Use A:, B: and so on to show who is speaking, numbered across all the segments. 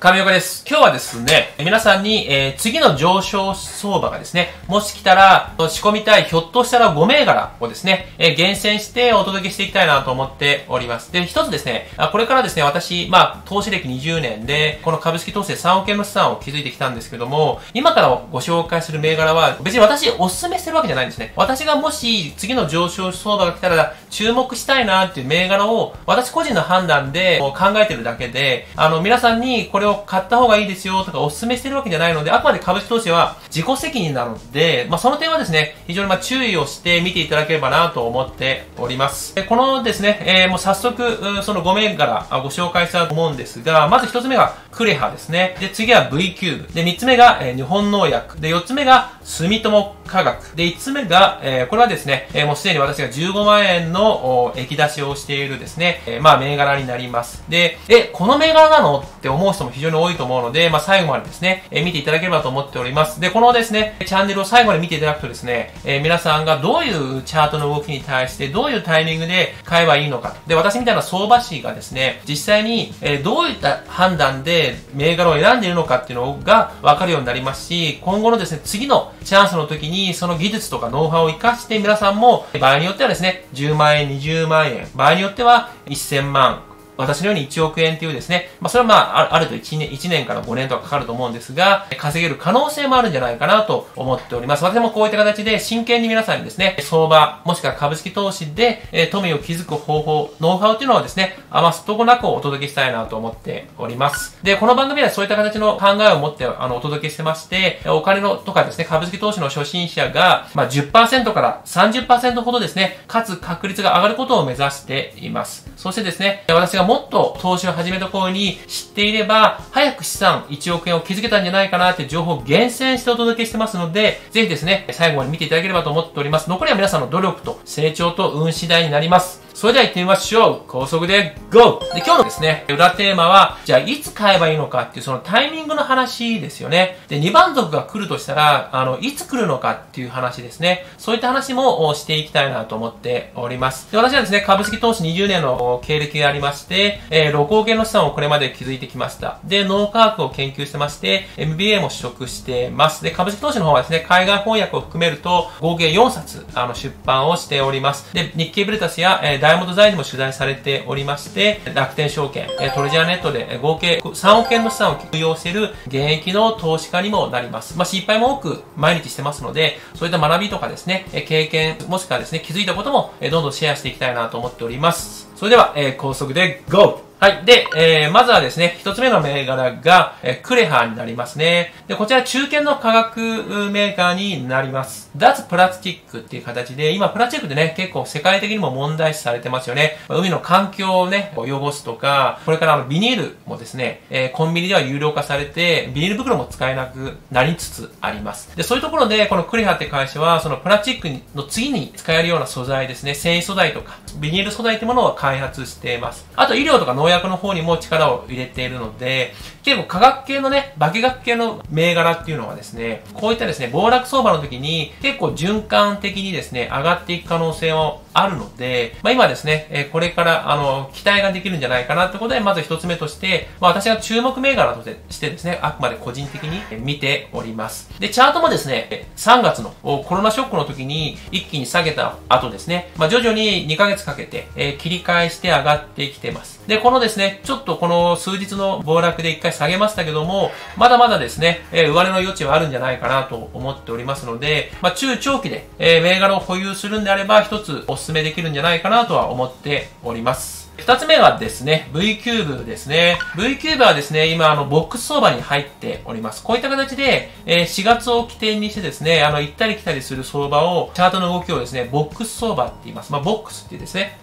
A: 神岡です。今日はですね、皆さんに、えー、次の上昇相場がですね、もし来たら、仕込みたい、ひょっとしたら5銘柄をですね、えー、厳選してお届けしていきたいなと思っております。で、一つですね、これからですね、私、まあ、投資歴20年で、この株式投資で3億円の資産を築いてきたんですけども、今からご紹介する銘柄は、別に私お勧めしてるわけじゃないんですね。私がもし次の上昇相場が来たら、注目したいなっていう銘柄を、私個人の判断で考えてるだけで、あの、皆さんにこれをを買った方がいいですよとかお勧めしてるわけじゃないので、あくまで株式投資は自己責任なので、まあ、その点はですね、非常にま注意をして見ていただければなと思っております。でこのですね、えー、もう早速、その5銘柄ご紹介したと思うんですが、まず1つ目がクレハですね。で、次は V キューブ。で、3つ目が、え、日本農薬。で、4つ目が住友科学。で、5つ目が、えー、これはですね、えー、もうすでに私が15万円の液出しをしているですね、えー、まあ銘柄になります。で、え、この銘柄なのって思う人も非常に多いと思うので、まあ最後までですね、え、見ていただければと思っております。で、このですね、チャンネルを最後まで見ていただくとですね、え、皆さんがどういうチャートの動きに対してどういうタイミングで買えばいいのか。で、私みたいな相場師がですね、実際に、え、どういった判断で銘柄を選んでいるのかっていうのが分かるようになりますし、今後のですね、次のチャンスの時にその技術とかノウハウを活かして皆さんも、場合によってはですね、10万円、20万円、場合によっては1000万、私のように1億円っていうですね、まあ、それはまあ、あると1年、1年から5年とかかかると思うんですが、稼げる可能性もあるんじゃないかなと思っております。私もこういった形で真剣に皆さんにですね、相場、もしくは株式投資で、え富を築く方法、ノウハウっていうのをですね、余すとこなくお届けしたいなと思っております。で、この番組はそういった形の考えを持ってあのお届けしてまして、お金のとかですね、株式投資の初心者が、まあ、10%から30%ほどですね、かつ確率が上がることを目指しています。そしてですね、私がもっと投資を始めた頃に知っていれば、早く資産1億円を築けたんじゃないかなって情報を厳選してお届けしてますので、ぜひですね、最後まで見ていただければと思っております。残りは皆さんの努力と成長と運次第になります。それでは行ってみましょう。高速で GO! で、今日のですね、裏テーマは、じゃあいつ買えばいいのかっていうそのタイミングの話ですよね。で、2番族が来るとしたら、あの、いつ来るのかっていう話ですね。そういった話もしていきたいなと思っております。で、私はですね、株式投資20年の経歴がありまして、えー、6億円の資産をこれまで築いてきました。で、脳科学を研究してまして、MBA も取得してます。で、株式投資の方はですね、海外翻訳を含めると、合計4冊、あの、出版をしております。で、日経ブレタスや、えーダイヤモンド財事も取材されておりまして、楽天証券、トレジャーネットで合計3億円の資産を供用している現役の投資家にもなります。まあ、失敗も多く毎日してますので、そういった学びとかですね、経験、もしくはですね、気づいたこともどんどんシェアしていきたいなと思っております。それでは、え、高速で GO! はい。で、えー、まずはですね、一つ目の銘柄が、えー、クレハになりますね。で、こちら中堅の化学メーカーになります。脱プラスチックっていう形で、今プラスチックでね、結構世界的にも問題視されてますよね。海の環境をね、汚すとか、これからあのビニールもですね、えー、コンビニでは有料化されて、ビニール袋も使えなくなりつつあります。で、そういうところで、このクレハって会社は、そのプラスチックの次に使えるような素材ですね、繊維素材とか、ビニール素材ってものを開発しています。あと医療とか農薬の方にも力を入れているので、結構科学系のね、化学系の銘柄っていうのはですね、こういったですね、暴落相場の時に結構循環的にですね、上がっていく可能性をあるので、まあ、今ですね、えこれからあの期待ができるんじゃないかなってことで、まず一つ目として、まあ、私が注目銘柄としてですね、あくまで個人的に見ております。で、チャートもですね、3月のコロナショックの時に一気に下げた後ですね、まあ、徐々に2ヶ月かけて、え切り返して上がってきてます。で、このですね、ちょっとこの数日の暴落で一回下げましたけども、まだまだですね、え上値の余地はあるんじゃないかなと思っておりますので、まあ、中長期で、え銘柄を保有するんであれば、一つお勧めできるんじゃないかなとは思っております。二つ目はですね、V キューブですね。V キューブはですね、今、あの、ボックス相場に入っております。こういった形で、えー、4月を起点にしてですね、あの、行ったり来たりする相場を、チャートの動きをですね、ボックス相場って言います。まあ、ボックスってですね、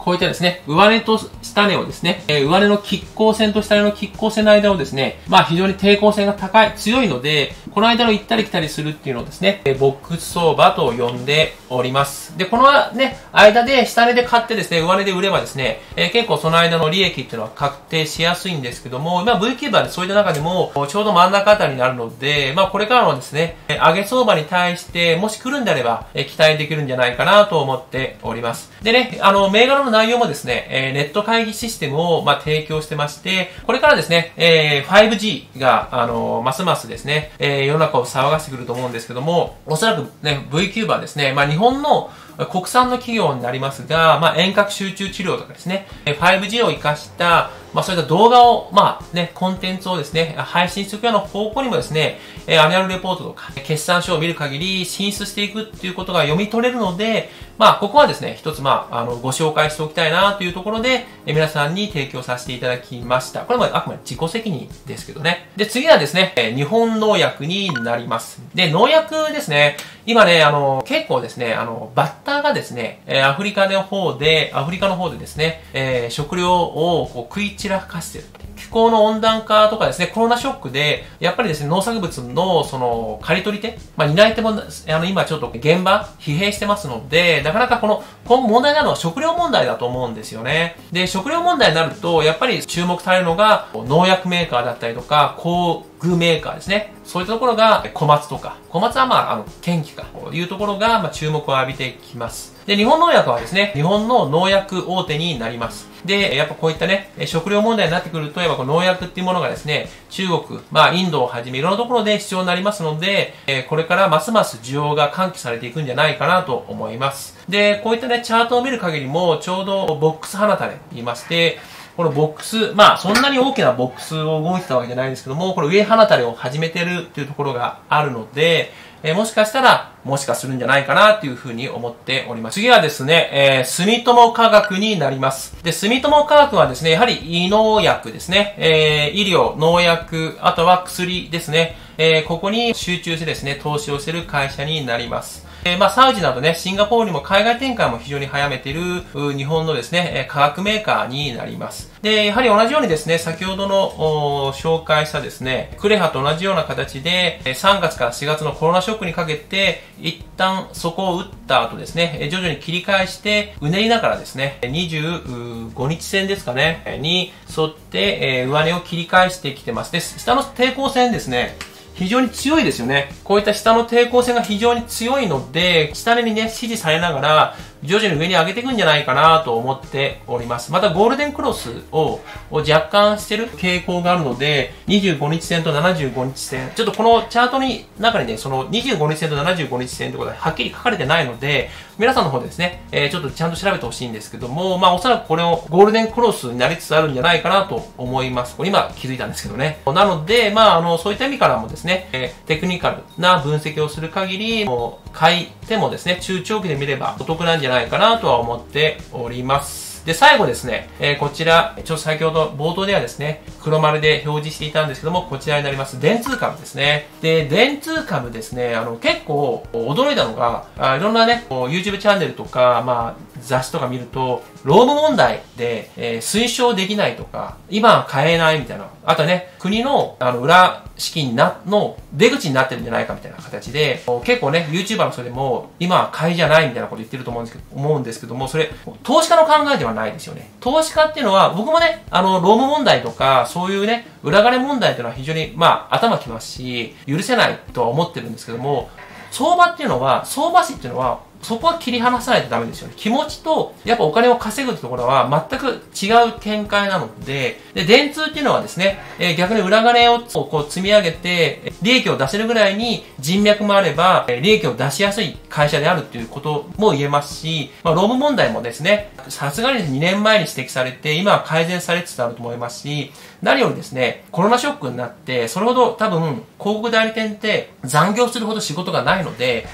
A: こういったですね、上値と下値をですね、えー、上値の抵抗線と下値の抵抗線の間をですね、まあ非常に抵抗線が高い、強いので、この間の行ったり来たりするっていうのをですね、ボックス相場と呼んでおります。で、このね、間で下値で買ってですね、上値で売ればですね、えー、結構その間の利益っていうのは確定しやすいんですけども、まあ V キューバーでそういった中でも、ちょうど真ん中あたりになるので、まあこれからのですね、上げ相場に対して、もし来るんであれば、え期待できるんじゃないかなと思っております。でね、あの、銘柄のの内容もですね、えー、ネット会議システムを、まあ、提供してまして、これからですね、えー、5G が、あのますますですね、えー、世の中を騒がしてくると思うんですけども、おそらくね、VTuber ですね、まあ、日本の国産の企業になりますが、まあ、遠隔集中治療とかですね、5G を活かした、まあ、そういった動画を、まあ、ね、コンテンツをですね、配信していくような方向にもですね、えアニュアルレポートとか、決算書を見る限り進出していくっていうことが読み取れるので、まあ、ここはですね、一つ、まあ、あの、ご紹介しておきたいなというところで、え皆さんに提供させていただきました。これもあくまで自己責任ですけどね。で、次はですね、え日本農薬になります。で、農薬ですね、今ね、あの、結構ですね、あの、バッターがですね、えアフリカの方で、アフリカの方でですね、えー、食料をこう食い散らかしてる。気候の温暖化とかですね、コロナショックで、やっぱりですね、農作物の、その、刈り取り手、まあ、担い手も、あの、今ちょっと現場、疲弊してますので、なかなかこの、今後問題なのは食料問題だと思うんですよね。で、食料問題になると、やっぱり注目されるのが、農薬メーカーだったりとか、工具メーカーですね。そういったところが小松とか、小松はまあ、あの、天気かというところが、まあ、注目を浴びてきます。で、日本農薬はですね、日本の農薬大手になります。で、やっぱこういったね、食料問題になってくると、やっぱこの農薬っていうものがですね、中国、まあインドをはじめいろんなところで必要になりますので、えこれからますます需要が喚起されていくんじゃないかなと思います。で、こういったね、チャートを見る限りも、ちょうどボックス花垂れ言いまして、このボックス、まあそんなに大きなボックスを動いてたわけじゃないんですけども、これ上花垂れを始めてるっていうところがあるので、えー、もしかしたら、もしかするんじゃないかなっていうふうに思っております。次はですね、えー、住友科学になります。で、住友科学はですね、やはり医農薬ですね、えー、医療、農薬、あとは薬ですね、えー、ここに集中してですね、投資をしている会社になります。えー、まあ、サウジなどね、シンガポールにも海外展開も非常に早めている、日本のですね、化学メーカーになります。で、やはり同じようにですね、先ほどの紹介したですね、クレハと同じような形で、3月から4月のコロナショックにかけて、一旦そこを打った後ですね、徐々に切り返して、うねりながらですね、25日線ですかね、に沿って、上値を切り返してきてます。で、下の抵抗線ですね、非常に強いですよね。こういった下の抵抗性が非常に強いので、下値にね、支持されながら、徐々に上に上げていくんじゃないかなと思っております。またゴールデンクロスを若干してる傾向があるので、25日線と75日線、ちょっとこのチャートに中にね、その25日線と75日線ってことははっきり書かれてないので、皆さんの方でですね、えー、ちょっとちゃんと調べてほしいんですけども、まあおそらくこれをゴールデンクロスになりつつあるんじゃないかなと思います。これ今気づいたんですけどね。なので、まああの、そういった意味からもですね、えー、テクニカルな分析をする限り、もう買い手もですね、中長期で見ればお得なんじゃないないかなとは思っております。で、最後ですね、えー、こちら、ちょっと先ほど冒頭ではですね、黒丸で表示していたんですけども、こちらになります。電通株ですね。で、電通株ですね、あの、結構驚いたのが、あいろんなね、YouTube チャンネルとか、まあ、雑誌とか見ると、労務問題で、えー、推奨できないとか、今は買えないみたいな。あとね、国の、あの、裏資金な、の出口になってるんじゃないかみたいな形で、結構ね、YouTuber の人でも、今は買いじゃないみたいなこと言ってると思うんですけど、思うんですけども、それ、投資家の考えではないですよね。投資家っていうのは、僕もね、あの、労務問題とか、そういうね、裏金問題っていうのは非常に、まあ、頭きますし、許せないとは思ってるんですけども、相場っていうのは、相場師っていうのは、そこは切り離さないとダメですよね。気持ちと、やっぱお金を稼ぐってところは全く違う見解なので、で、電通っていうのはですね、えー、逆に裏金をこう積み上げて、利益を出せるぐらいに人脈もあれば、え利益を出しやすい会社であるっていうことも言えますし、まあ、労務問題もですね、さすがに2年前に指摘されて、今は改善されつつあると思いますし、何よりですね、コロナショックになって、それほど多分、広告代理店って残業するほど仕事がないので、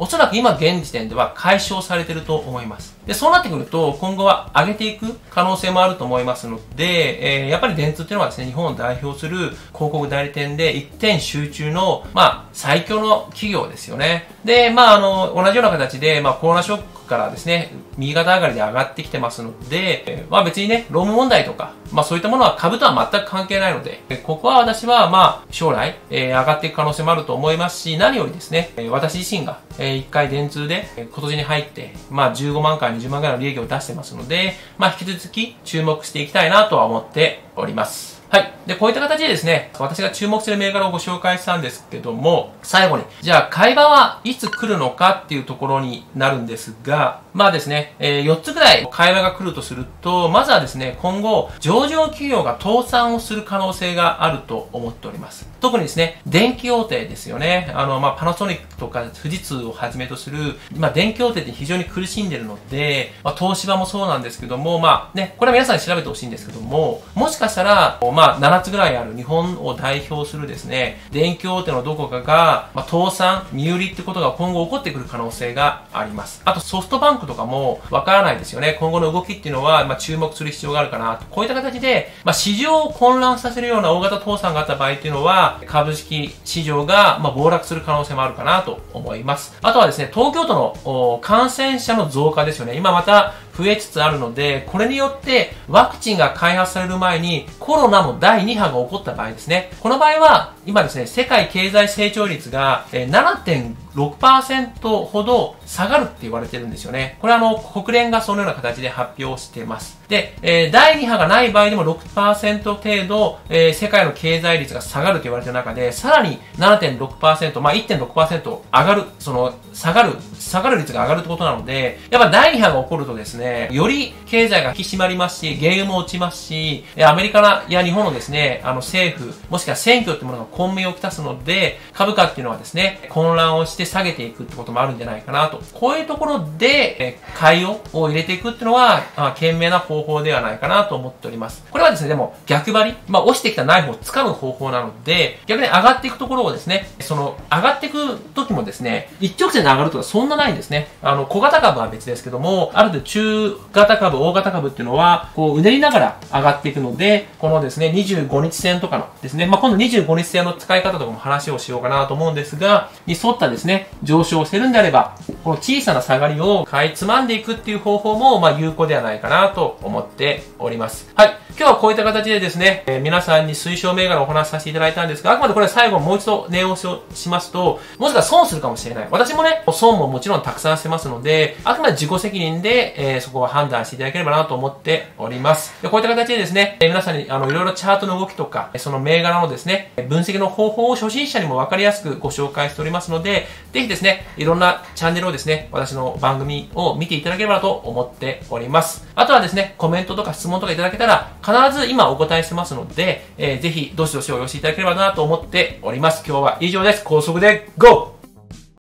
A: おそらく今現時点では解消されてると思います。で、そうなってくると、今後は上げていく可能性もあると思いますので、えー、やっぱり電通っていうのはですね、日本を代表する広告代理店で一点集中の、まあ、最強の企業ですよね。で、まあ、あの、同じような形で、まあ、コロナショックからですね、右肩上がりで上がってきてますので、まあ別にね、労務問題とか、まあそういったものは株とは全く関係ないので、ここは私はまあ将来、えー、上がっていく可能性もあると思いますし、何よりですね、私自身が、えー、1回電通で今年に入って、まあ15万から20万ぐらいの利益を出してますので、まあ引き続き注目していきたいなとは思っております。はい。で、こういった形でですね、私が注目する銘柄をご紹介したんですけども、最後に、じゃあ、買い場はいつ来るのかっていうところになるんですが、まあですね、えー、4つぐらい会話が来るとすると、まずはですね、今後、上場企業が倒産をする可能性があると思っております。特にですね、電気大手ですよね。あの、まあ、パナソニックとか富士通をはじめとする、まあ、電気大手って非常に苦しんでるので、まあ、東芝もそうなんですけども、まあね、これは皆さんに調べてほしいんですけども、もしかしたら、まあ、7つぐらいある日本を代表するですね、電気大手のどこかが、まあ、倒産、身売りってことが今後起こってくる可能性があります。あとソフトバンクとかもわからないですよね。今後の動きっていうのは、まあ、注目する必要があるかなと。こういった形で、まあ、市場を混乱させるような大型倒産があった場合っていうのは、株式市場が、まあ、暴落する可能性もあるかなと思います。あとはですね、東京都の感染者の増加ですよね。今また増えつつあるので、これによってワクチンが開発される前にコロナも第2波が起こった場合ですね。この場合は、今ですね、世界経済成長率が7.6%ほど下がるって言われてるんですよね。これはあの、国連がそのような形で発表しています。で、え、第2波がない場合でも6%程度、え、世界の経済率が下がると言われてる中で、さらに7.6%、まあ1.6%上がる、その、下がる、下がる率が上がるってことなので、やっぱ第2波が起こるとですね、より経済が引き締まりますし、原油も落ちますし、アメリカや日本のですね、あの政府、もしくは選挙ってものが混迷をきたすので、株価っていうのはですね、混乱をして下げていくってこともあるんじゃないかなと。こういうところで、え買いを入れていくっていうのは、あ賢明な方法ではないかなと思っております。これはですね、でも逆張り、まあ、落ちてきたナイフを掴む方法なので、逆に上がっていくところをですね、その、上がっていく時もですね、一直線で上がるとかそんなないんですね。あの、小型株は別ですけども、ある程度中型株、大型株っていうのは、こう、うねりながら上がっていくので、このですね、25日線とかのですね、まあ、今度25日線の使い方とかも話をしようかなと思うんですが、に沿ったですね、上昇してるんであれば、この小さな下がりを買いつまんでいくっていう方法も、まあ、有効ではないかなと思っております。はい。今日はこういった形でですね、えー、皆さんに推奨銘柄をお話しさせていただいたんですが、あくまでこれは最後もう一度念押しをしますと、もしかしたら損するかもしれない。私もね、損ももちろんたくさんしてますので、あくまで自己責任で、えー、そこは判断していただければなと思っております。でこういった形でですね、えー、皆さんにあのいろいろチャートの動きとか、その銘柄のですね、分析の方法を初心者にもわかりやすくご紹介しておりますので、ぜひですね、いろんなチャンネルをですね、私の番組を見ていただければなと思っております。あとはですね、コメントとか質問とかいただけたら、必ず今お答えしてますので、えー、ぜひ、どしどしお寄せいただければなと思っております。今日は以上です。高速で GO!